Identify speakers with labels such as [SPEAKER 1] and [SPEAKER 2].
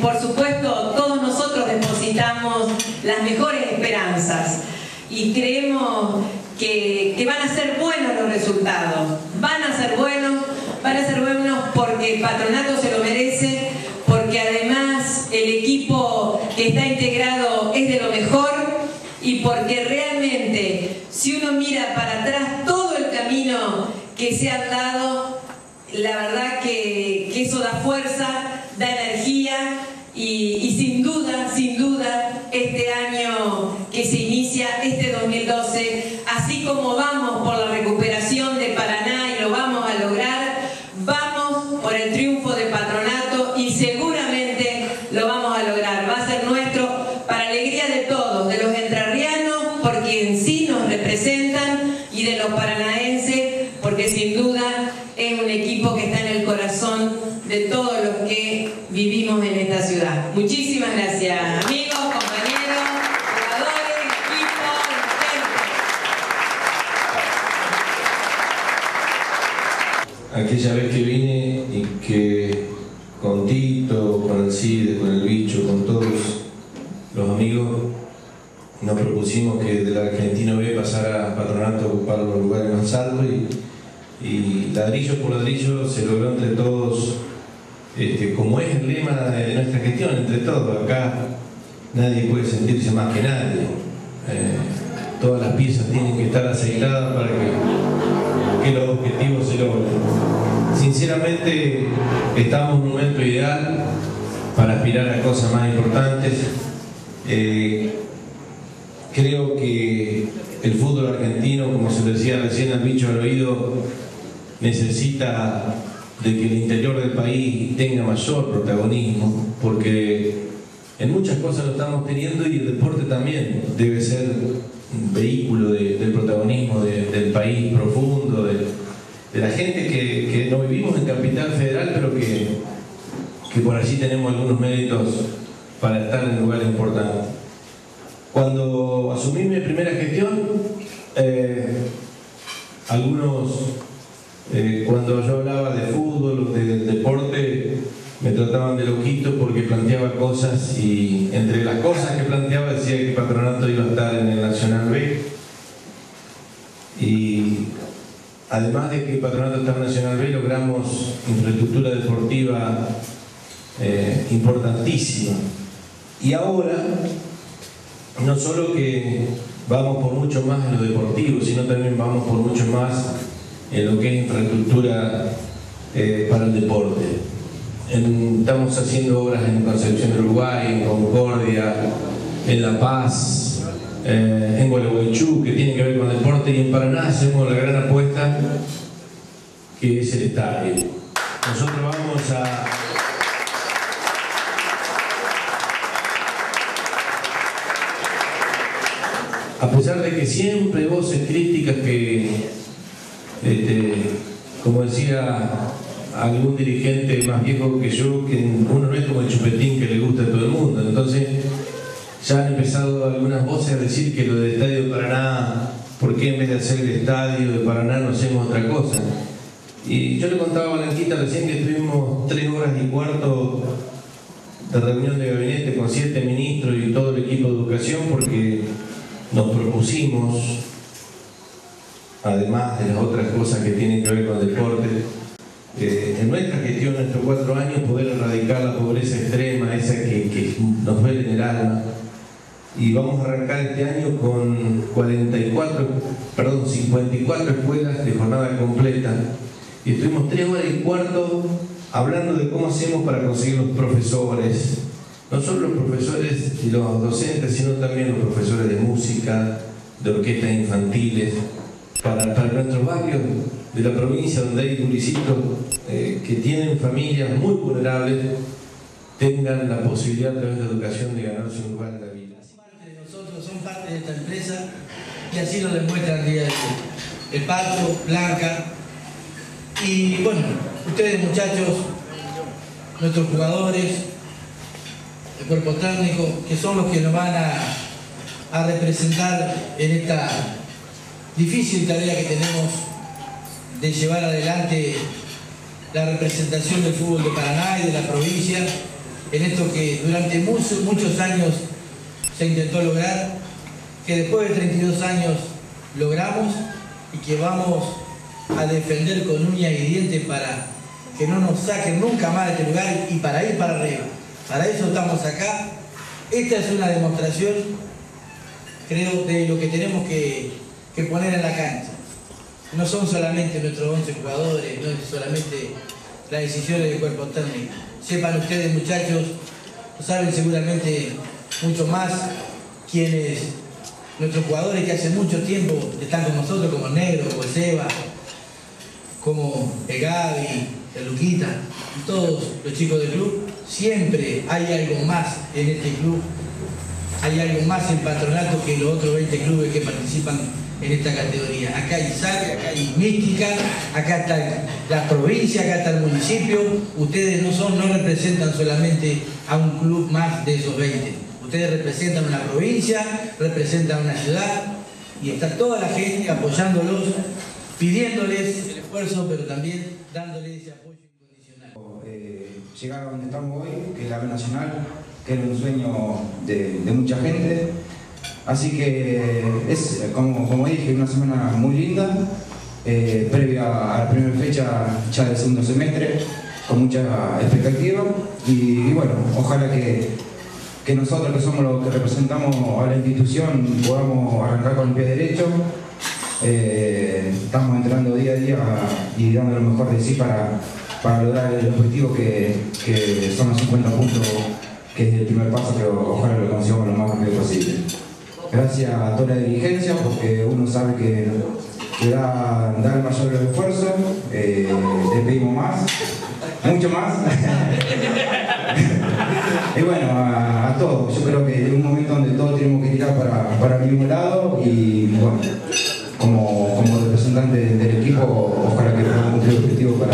[SPEAKER 1] por supuesto, todos nosotros depositamos las mejores esperanzas y creemos que, van a ser buenos los resultados. Van a ser buenos, van a ser buenos porque el patronato se lo merece, porque además el equipo que está integrado es de lo mejor y porque realmente si uno mira para atrás todo el camino que se ha dado, la verdad que eso da fuerza, da energía y, sin duda, sin duda, este año que se inicia, este 2012, así como vamos por la recuperación de Paraná y lo vamos a lograr, vamos por el triunfo de Patronato y seguramente lo vamos Muchísimas gracias, amigos, compañeros, jugadores, equipo,
[SPEAKER 2] Aquella vez que vine y que con Tito, con el CIDE, con el bicho, con todos los amigos, nos propusimos que de la Argentina B pasara Patronato a ocupar los lugares más altos y, y ladrillo por ladrillo se logró entre todos este, como es el lema de nuestra gestión, entre todos, acá nadie puede sentirse más que nadie. Eh, todas las piezas tienen que estar aseguradas para que, que, los objetivos se logren. Sinceramente, estamos en un momento ideal para aspirar a cosas más importantes. Eh, creo que el fútbol argentino, como se decía recién al bicho al oído, necesita de que el interior del país tenga mayor protagonismo, porque en muchas cosas lo estamos teniendo y el deporte también debe ser un vehículo de, del protagonismo de, del país profundo, de, la gente que, que, no vivimos en Capital Federal, pero que, que por allí tenemos algunos méritos para estar en lugares importantes. Cuando asumí mi primera gestión, eh, algunos eh, cuando yo hablaba de fútbol de, del deporte, me trataban de loquito porque planteaba cosas y entre las cosas que planteaba decía que Patronato iba a estar en el Nacional B. Y además de que Patronato está en el Nacional B, logramos infraestructura deportiva eh, importantísima. Y ahora, no solo que vamos por mucho más en lo deportivo, sino también vamos por mucho más en lo que es infraestructura eh, para el deporte. Estamos haciendo obras en Concepción del Uruguay, en Concordia, en La Paz, eh, en Gualeguaychú, que tiene que ver con deporte, y en Paraná hacemos la gran apuesta que es el estadio. Nosotros vamos a... A pesar de que siempre voces críticas que este, como decía algún dirigente más viejo que yo, que uno no es como el chupetín que le gusta a todo el mundo. Entonces, ya han empezado algunas voces a decir que lo del estadio de Paraná, ¿por qué en vez de hacer el estadio de Paraná no hacemos otra cosa? Y yo le contaba a Blanquita recién que tuvimos tres horas y cuarto de reunión de gabinete con siete ministros y todo el equipo de educación porque nos propusimos además de las otras cosas que tienen que ver con deporte, eh, en nuestra gestión, en estos cuatro años, poder erradicar la pobreza extrema, esa que, que, nos duele en el alma. Y vamos a arrancar este año con 44, perdón, 54 escuelas de jornada completa. Y estuvimos tres horas y cuarto hablando de cómo hacemos para conseguir los profesores, no solo los profesores y los docentes, sino también los profesores de música, de orquestas infantiles, para, para, nuestros barrios de la provincia donde hay gurisitos eh, que tienen familias muy vulnerables tengan la posibilidad a través de educación de ganarse un lugar en la vida.
[SPEAKER 3] Nosotros son parte de esta empresa y así lo demuestran día de hoy. El Pacho, Blanca y bueno, ustedes muchachos, nuestros jugadores, el cuerpo técnico, que son los que nos van a, a representar en esta difícil tarea que tenemos de llevar adelante la representación del fútbol de Paraná y de la provincia en esto que durante muchos, años se intentó lograr, que después de 32 años logramos y que vamos a defender con uña y dientes para que no nos saquen nunca más de este lugar y para ir para arriba. Para eso estamos acá. Esta es una demostración, creo, de lo que tenemos que, que poner en la cancha. No son solamente nuestros 11 jugadores, no es solamente las decisiones del cuerpo técnico. Sepan ustedes, muchachos, saben seguramente mucho más quienes, nuestros jugadores que hace mucho tiempo están con nosotros, como Negro, como Seba, como el Gaby, el Luquita, y todos los chicos del club, siempre hay algo más en este club, hay algo más en patronato que los otros 20 clubes que participan en esta categoría. Acá hay sal, acá hay mística, acá está la provincia, acá está el municipio. Ustedes no son, no representan solamente a un club más de esos 20. Ustedes representan una provincia, representan una ciudad y está toda la gente apoyándolos, pidiéndoles el esfuerzo, pero también dándoles ese apoyo incondicional.
[SPEAKER 4] Eh, llegar a donde estamos hoy, que es la B Nacional, que era un sueño de mucha gente. Así que es, como, como dije, una semana muy linda, eh, previa a la primera fecha ya del segundo semestre, con mucha expectativa. Y, bueno, ojalá que, que nosotros que somos los que representamos a la institución podamos arrancar con el pie derecho. Eh, estamos entrenando día a día y dando lo mejor de sí para, para lograr el objetivo que, son los 50 puntos, que es el primer paso que ojalá lo consigamos lo más rápido posible. Gracias a toda la dirigencia, porque uno sabe que, que da, da el mayor esfuerzo, eh, le pedimos más, mucho más. y bueno, a, todos, yo creo que es un momento donde todos tenemos que tirar para, para el mismo lado y bueno, como, como representante del equipo, ojalá que podamos cumplir el objetivo para